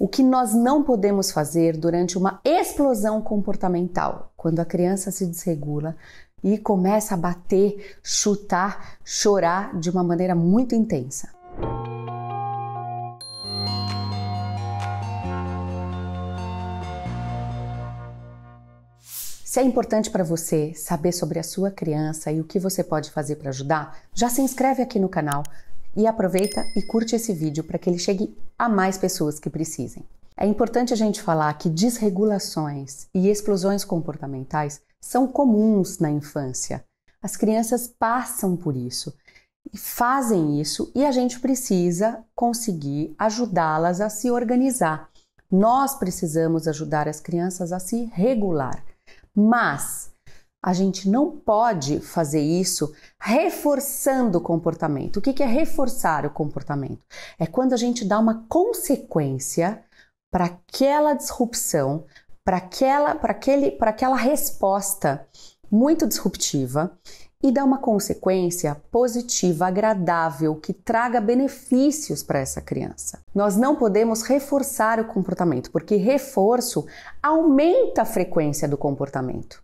O que nós não podemos fazer durante uma explosão comportamental, quando a criança se desregula e começa a bater, chutar, chorar de uma maneira muito intensa. Se é importante para você saber sobre a sua criança e o que você pode fazer para ajudar, já se inscreve aqui no canal e aproveita e curte esse vídeo para que ele chegue a mais pessoas que precisem. É importante a gente falar que desregulações e explosões comportamentais são comuns na infância. As crianças passam por isso fazem isso e a gente precisa conseguir ajudá-las a se organizar. Nós precisamos ajudar as crianças a se regular. Mas a gente não pode fazer isso reforçando o comportamento. O que é reforçar o comportamento? É quando a gente dá uma consequência para aquela disrupção, para aquela, para aquele, para aquela resposta muito disruptiva e dá uma consequência positiva, agradável, que traga benefícios para essa criança. Nós não podemos reforçar o comportamento, porque reforço aumenta a frequência do comportamento.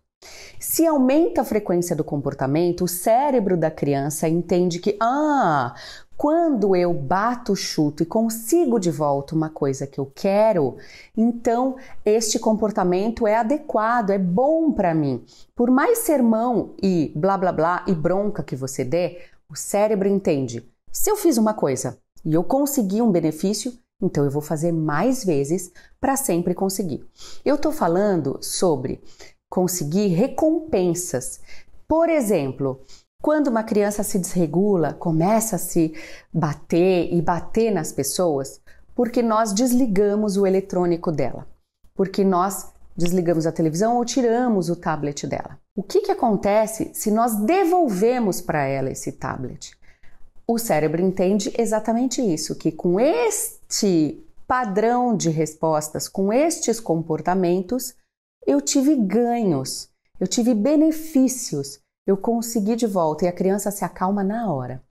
Se aumenta a frequência do comportamento, o cérebro da criança entende que, ah, quando eu bato, chuto e consigo de volta uma coisa que eu quero, então este comportamento é adequado, é bom para mim. Por mais sermão e blá blá blá e bronca que você dê, o cérebro entende. Se eu fiz uma coisa e eu consegui um benefício, então eu vou fazer mais vezes para sempre conseguir. Eu estou falando sobre conseguir recompensas. Por exemplo, quando uma criança se desregula, começa a se bater e bater nas pessoas, porque nós desligamos o eletrônico dela, porque nós desligamos a televisão ou tiramos o tablet dela. O que, que acontece se nós devolvemos para ela esse tablet? O cérebro entende exatamente isso, que com este padrão de respostas, com estes comportamentos, eu tive ganhos, eu tive benefícios eu consegui de volta e a criança se acalma na hora.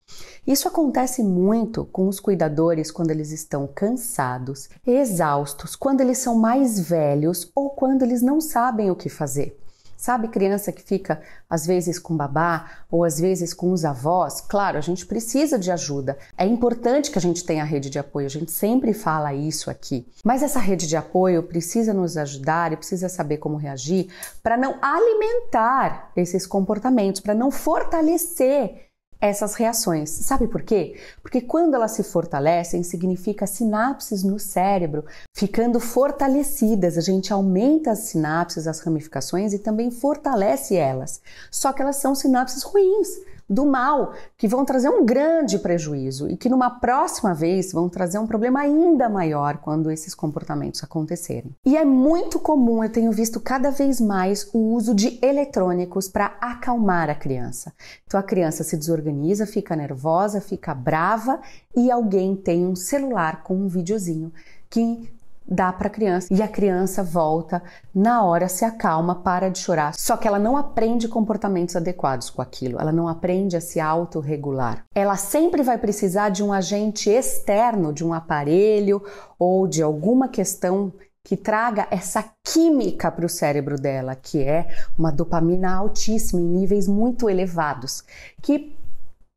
Isso acontece muito com os cuidadores quando eles estão cansados, exaustos, quando eles são mais velhos ou quando eles não sabem o que fazer. Sabe criança que fica às vezes com babá ou às vezes com os avós? Claro, a gente precisa de ajuda. É importante que a gente tenha rede de apoio, a gente sempre fala isso aqui. Mas essa rede de apoio precisa nos ajudar e precisa saber como reagir para não alimentar esses comportamentos, para não fortalecer essas reações. Sabe por quê? Porque quando elas se fortalecem, significa sinapses no cérebro ficando fortalecidas. A gente aumenta as sinapses, as ramificações e também fortalece elas. Só que elas são sinapses ruins do mal, que vão trazer um grande prejuízo e que numa próxima vez vão trazer um problema ainda maior quando esses comportamentos acontecerem. E é muito comum, eu tenho visto cada vez mais o uso de eletrônicos para acalmar a criança. Então a criança se desorganiza, fica nervosa, fica brava e alguém tem um celular com um videozinho que dá para a criança e a criança volta na hora, se acalma, para de chorar. Só que ela não aprende comportamentos adequados com aquilo, ela não aprende a se autorregular. Ela sempre vai precisar de um agente externo, de um aparelho ou de alguma questão que traga essa química para o cérebro dela, que é uma dopamina altíssima em níveis muito elevados, que,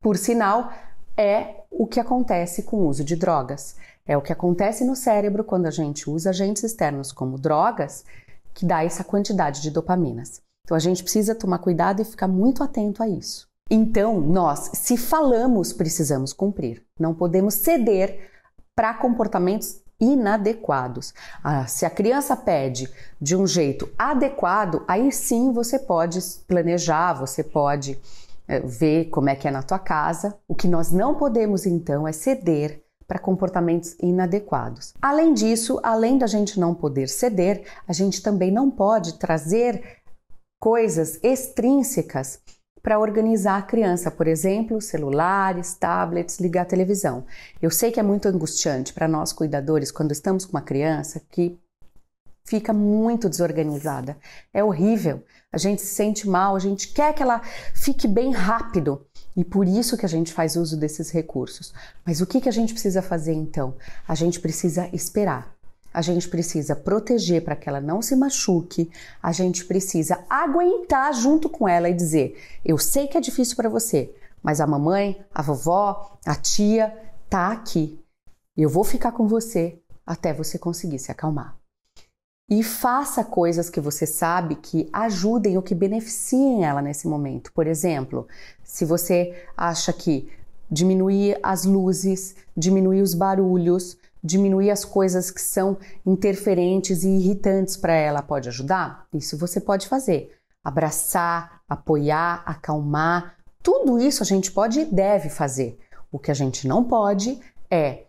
por sinal, é o que acontece com o uso de drogas. É o que acontece no cérebro quando a gente usa agentes externos como drogas, que dá essa quantidade de dopaminas. Então a gente precisa tomar cuidado e ficar muito atento a isso. Então, nós, se falamos, precisamos cumprir. Não podemos ceder para comportamentos inadequados. Ah, se a criança pede de um jeito adequado, aí sim você pode planejar, você pode ver como é que é na tua casa. O que nós não podemos então é ceder para comportamentos inadequados. Além disso, além da gente não poder ceder, a gente também não pode trazer coisas extrínsecas para organizar a criança, por exemplo, celulares, tablets, ligar a televisão. Eu sei que é muito angustiante para nós cuidadores quando estamos com uma criança que fica muito desorganizada. É horrível. A gente se sente mal, a gente quer que ela fique bem rápido. E por isso que a gente faz uso desses recursos. Mas o que, que a gente precisa fazer então? A gente precisa esperar. a gente precisa proteger para que ela não se machuque, a gente precisa aguentar junto com ela e dizer: eu sei que é difícil para você, mas a mamãe, a vovó, a tia tá aqui. Eu vou ficar com você até você conseguir se acalmar. E faça coisas que você sabe que ajudem ou que beneficiem ela nesse momento. Por exemplo, se você acha que diminuir as luzes, diminuir os barulhos, diminuir as coisas que são interferentes e irritantes para ela pode ajudar? Isso você pode fazer. Abraçar, apoiar, acalmar, tudo isso a gente pode e deve fazer. O que a gente não pode é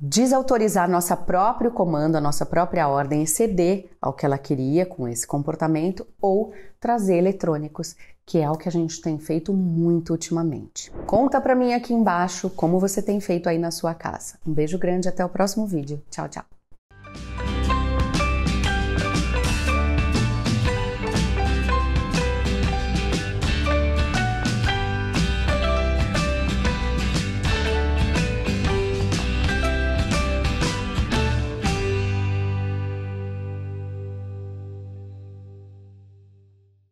desautorizar nosso próprio comando, a nossa própria ordem e ceder ao que ela queria com esse comportamento ou trazer eletrônicos, que é o que a gente tem feito muito ultimamente. Conta para mim aqui embaixo como você tem feito aí na sua casa. Um beijo grande, até o próximo vídeo. Tchau, tchau.